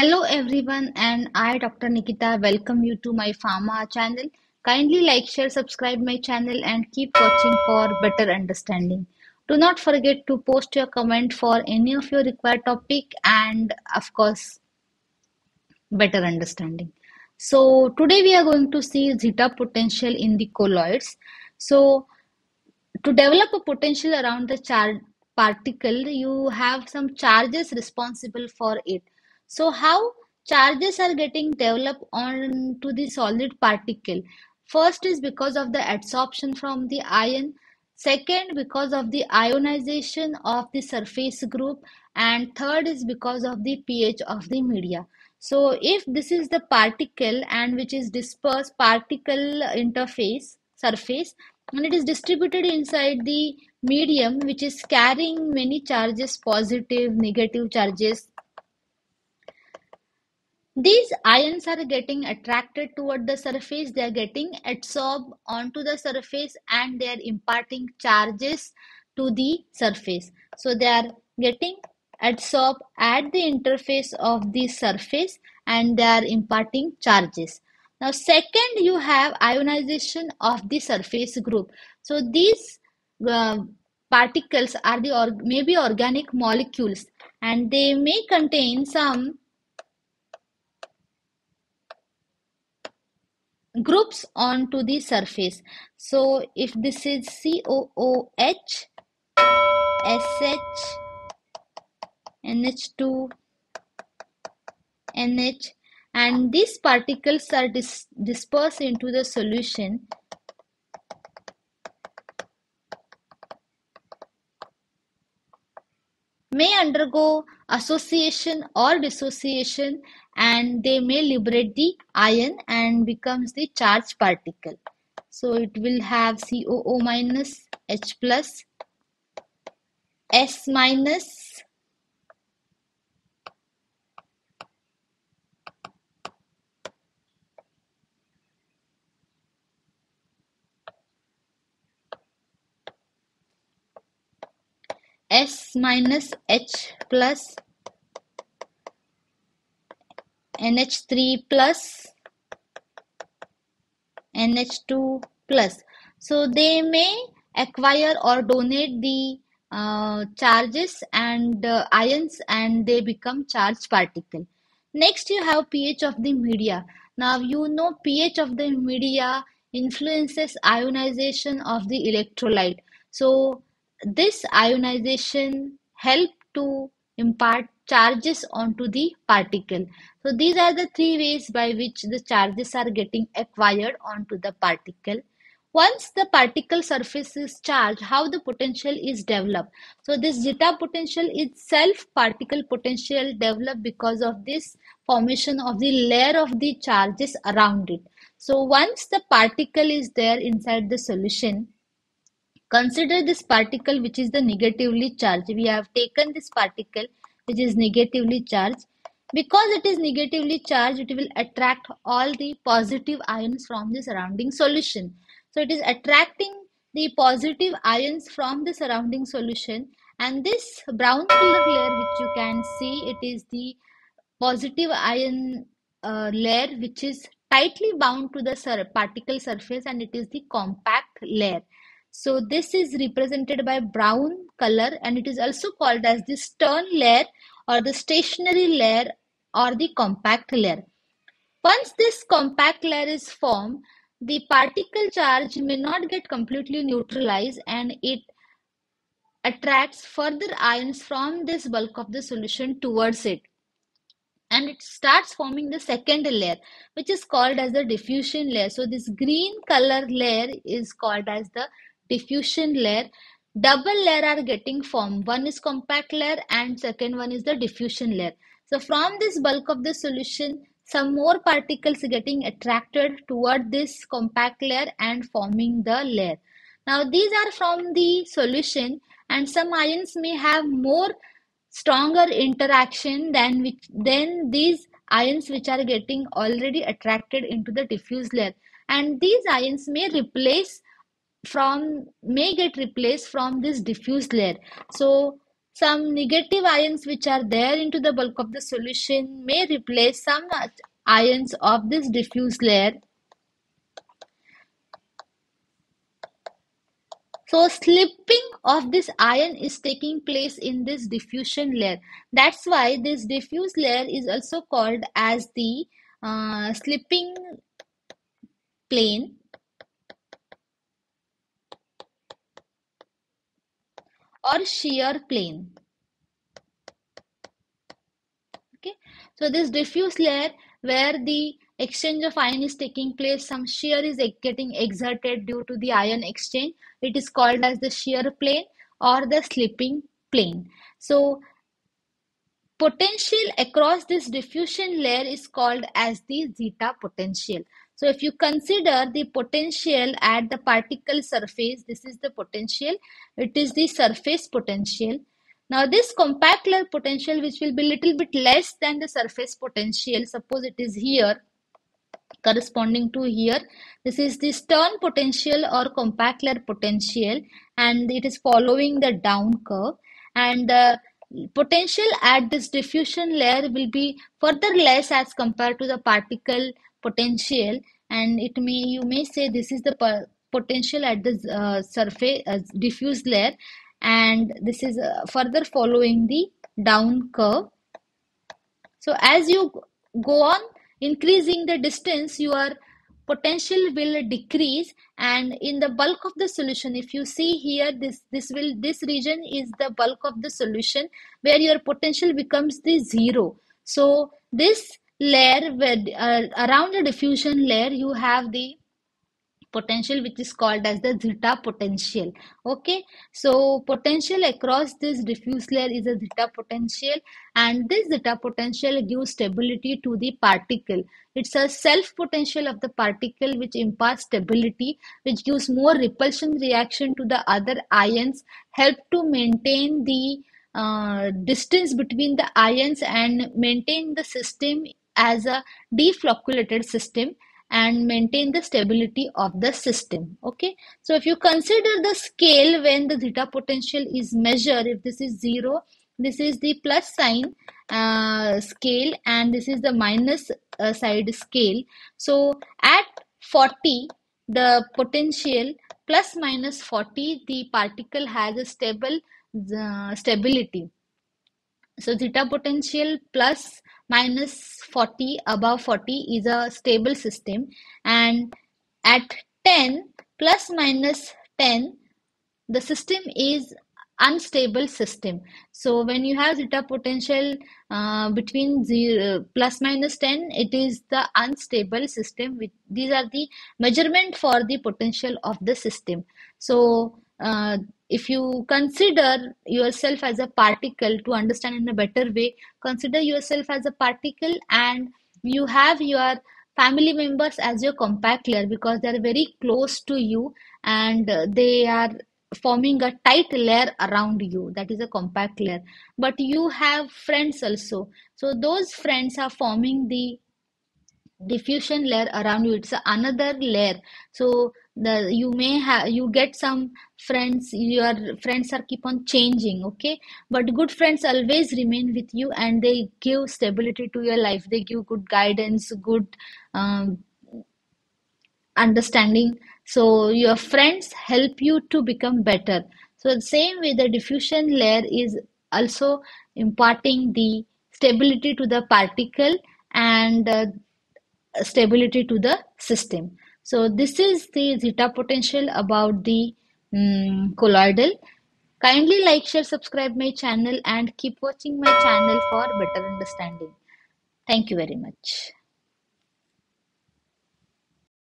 Hello everyone and I Dr. Nikita welcome you to my pharma channel. Kindly like, share, subscribe my channel and keep watching for better understanding. Do not forget to post your comment for any of your required topic and of course better understanding. So today we are going to see zeta potential in the colloids. So to develop a potential around the char particle, you have some charges responsible for it. So how charges are getting developed onto the solid particle? First is because of the adsorption from the ion. Second, because of the ionization of the surface group. And third is because of the pH of the media. So if this is the particle and which is dispersed particle interface surface and it is distributed inside the medium which is carrying many charges positive negative charges these ions are getting attracted toward the surface. They are getting adsorbed onto the surface and they are imparting charges to the surface. So they are getting adsorbed at the interface of the surface and they are imparting charges. Now second you have ionization of the surface group. So these uh, particles are the or maybe organic molecules and they may contain some groups onto the surface. So if this is COOH SH NH2 NH and these particles are dis dispersed into the solution may undergo association or dissociation and they may liberate the ion and becomes the charged particle. So it will have COO minus H plus S minus S minus H plus NH3 plus NH2 plus. So they may acquire or donate the uh, charges and uh, ions and they become charged particle. Next you have pH of the media. Now you know pH of the media influences ionization of the electrolyte. So this ionization help to impart charges onto the particle. So these are the three ways by which the charges are getting acquired onto the particle. Once the particle surface is charged, how the potential is developed. So this zeta potential itself particle potential developed because of this formation of the layer of the charges around it. So once the particle is there inside the solution, Consider this particle which is the negatively charged. We have taken this particle which is negatively charged. Because it is negatively charged, it will attract all the positive ions from the surrounding solution. So it is attracting the positive ions from the surrounding solution and this brown color layer which you can see it is the positive ion uh, layer which is tightly bound to the sur particle surface and it is the compact layer so this is represented by brown color and it is also called as the stern layer or the stationary layer or the compact layer. Once this compact layer is formed, the particle charge may not get completely neutralized and it attracts further ions from this bulk of the solution towards it and it starts forming the second layer which is called as the diffusion layer so this green color layer is called as the diffusion layer. Double layer are getting formed. One is compact layer and second one is the diffusion layer. So from this bulk of the solution some more particles getting attracted toward this compact layer and forming the layer. Now these are from the solution and some ions may have more stronger interaction than which then these ions which are getting already attracted into the diffuse layer. And these ions may replace from may get replaced from this diffuse layer so some negative ions which are there into the bulk of the solution may replace some ions of this diffuse layer. So slipping of this ion is taking place in this diffusion layer. That's why this diffuse layer is also called as the uh, slipping plane or shear plane. Okay, so this diffuse layer where the exchange of ion is taking place, some shear is getting exerted due to the ion exchange. It is called as the shear plane or the slipping plane. So potential across this diffusion layer is called as the zeta potential. So if you consider the potential at the particle surface, this is the potential, it is the surface potential. Now this compact layer potential which will be little bit less than the surface potential, suppose it is here, corresponding to here, this is the Stern potential or compact layer potential and it is following the down curve and the potential at this diffusion layer will be further less as compared to the particle potential. And it may you may say this is the potential at the uh, surface uh, diffuse layer. And this is uh, further following the down curve. So as you go on increasing the distance your potential will decrease and in the bulk of the solution if you see here this this will this region is the bulk of the solution where your potential becomes the zero. So this layer where uh, around the diffusion layer you have the potential which is called as the zeta potential. Okay? So potential across this diffuse layer is a zeta potential and this zeta potential gives stability to the particle. It's a self potential of the particle which imparts stability which gives more repulsion reaction to the other ions help to maintain the uh, distance between the ions and maintain the system as a deflocculated system and maintain the stability of the system okay? So if you consider the scale when the zeta potential is measured if this is zero this is the plus sign uh, scale and this is the minus uh, side scale. So at 40 the potential plus minus 40 the particle has a stable uh, stability so zeta potential plus minus 40 above 40 is a stable system. And at 10 plus minus 10 the system is unstable system. So when you have zeta potential uh, between zero, plus minus 10 it is the unstable system with these are the measurement for the potential of the system. So uh, if you consider yourself as a particle to understand in a better way consider yourself as a particle and you have your family members as your compact layer because they are very close to you and they are forming a tight layer around you. That is a compact layer but you have friends also. So those friends are forming the diffusion layer around you. It's another layer. So the you may have you get some friends your friends are keep on changing okay? But good friends always remain with you and they give stability to your life. They give good guidance good um, understanding. So your friends help you to become better. So the same way the diffusion layer is also imparting the stability to the particle and uh, stability to the system so this is the zeta potential about the um, colloidal. Kindly like, share, subscribe my channel and keep watching my channel for better understanding. Thank you very much.